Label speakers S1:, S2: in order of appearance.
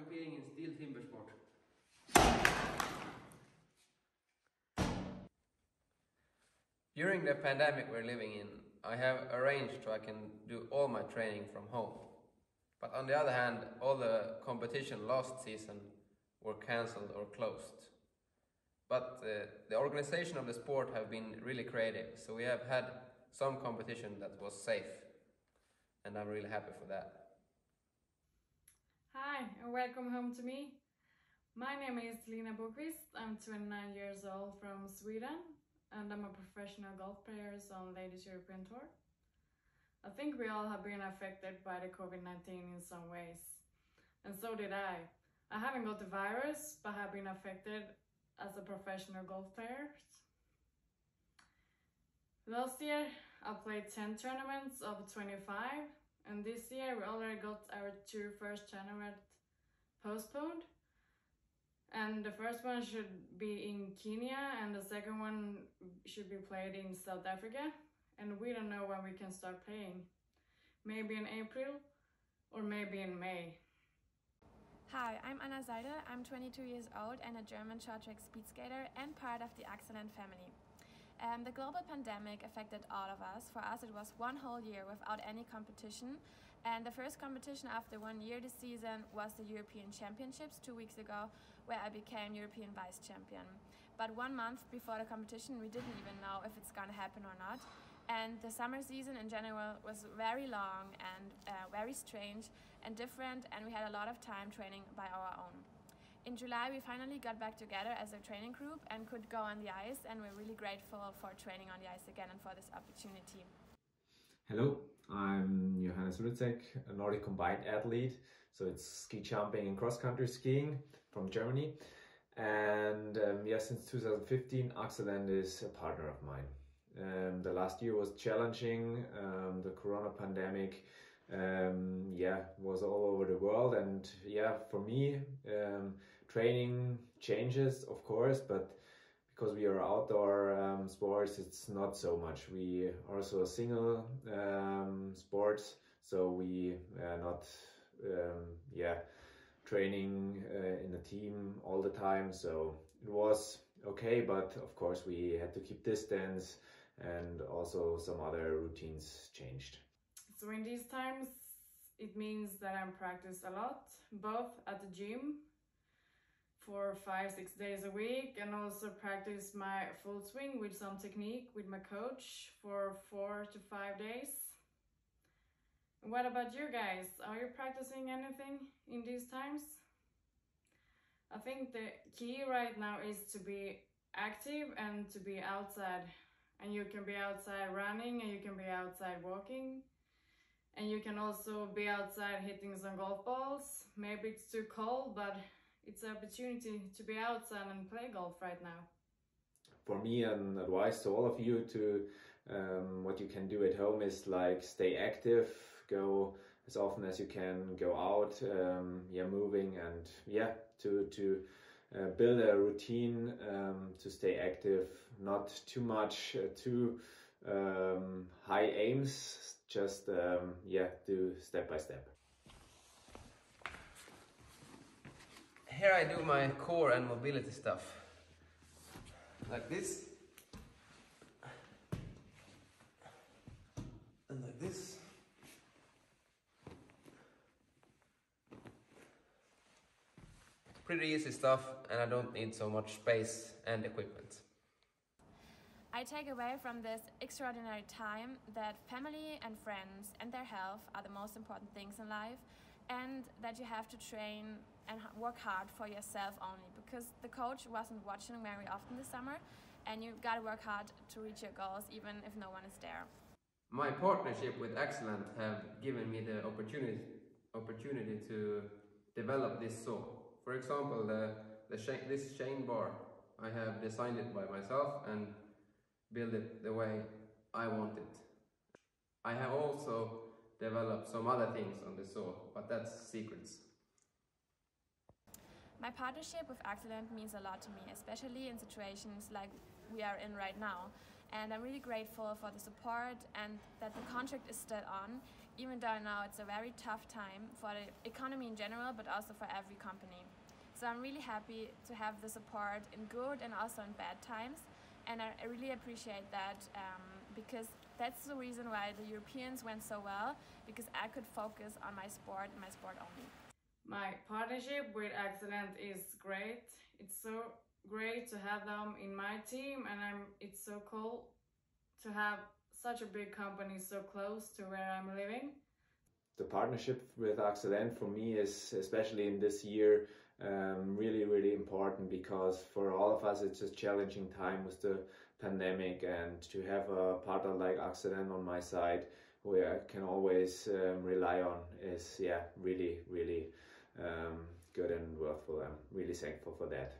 S1: competing in Stihl timber sport. During the pandemic we're living in, I have arranged so I can do all my training from home. But on the other hand, all the competition last season were cancelled or closed. But uh, the organization of the sport have been really creative, so we have had some competition that was safe, and I'm really happy for that.
S2: Hi, and welcome home to me. My name is Lina Boqvist. I'm 29 years old from Sweden, and I'm a professional golf player on Ladies European Tour. I think we all have been affected by the COVID-19 in some ways, and so did I. I haven't got the virus, but have been affected as a professional golf player. Last year, I played 10 tournaments of 25, and this year we already got our two first tournament postponed. And the first one should be in Kenya, and the second one should be played in South Africa. And we don't know when we can start playing. Maybe in April, or maybe in May.
S3: Hi, I'm Anna Seidel. I'm 22 years old and a German short track speed skater and part of the Axelent family. Um, the global pandemic affected all of us. For us, it was one whole year without any competition. And the first competition after one year this season was the European Championships two weeks ago, where I became European vice champion. But one month before the competition, we didn't even know if it's gonna happen or not. And the summer season in general was very long and uh, very strange and different, and we had a lot of time training by our own. In July, we finally got back together as a training group and could go on the ice, and we're really grateful for training on the ice again and for this opportunity.
S4: Hello, I'm Johannes Rydzek, a Nordic combined athlete. So it's ski jumping and cross country skiing from Germany. And um, yeah, since 2015, Axelent is a partner of mine. Um, the last year was challenging. Um, the corona pandemic um, yeah, was all over the world. And yeah, for me, um, training changes, of course, but because we are outdoor um, sports, it's not so much. We are also a single um, sports, so we are not, um, yeah, training uh, in a team all the time. So it was okay, but of course we had to keep distance and also some other routines changed.
S2: So in these times, it means that I'm practice a lot, both at the gym for five, six days a week and also practice my full swing with some technique with my coach for four to five days. What about you guys? Are you practicing anything in these times? I think the key right now is to be active and to be outside. And you can be outside running and you can be outside walking and you can also be outside hitting some golf balls. Maybe it's too cold, but it's an opportunity to be outside and play golf right now.
S4: For me, an advice to all of you to um, what you can do at home is like stay active, go as often as you can, go out, um, yeah, moving, and yeah, to to uh, build a routine um, to stay active. Not too much, uh, too um, high aims just um, yeah do step by step.
S1: Here I do my core and mobility stuff. Like this. And like this. Pretty easy stuff and I don't need so much space and equipment
S3: I take away from this extraordinary time that family and friends and their health are the most important things in life and that you have to train and work hard for yourself only because the coach wasn't watching very often this summer and you've gotta work hard to reach your goals even if no one is there.
S1: My partnership with Axelent have given me the opportunity opportunity to develop this saw. For example, the, the this chain bar, I have designed it by myself and build it the way I want it. I have also developed some other things on the saw, but that's secrets.
S3: My partnership with Axelent means a lot to me, especially in situations like we are in right now. And I'm really grateful for the support and that the contract is still on, even though now it's a very tough time for the economy in general, but also for every company. So I'm really happy to have the support in good and also in bad times, and I really appreciate that um, because that's the reason why the Europeans went so well because I could focus on my sport and my sport only.
S2: My partnership with Axelent is great. It's so great to have them in my team and I'm it's so cool to have such a big company so close to where I'm living.
S4: The partnership with Axelent for me is especially in this year um, really really important because for all of us it's a challenging time with the pandemic and to have a partner like Axelent on my side where I can always um, rely on is yeah really really um, good and worthwhile. I'm really thankful for that.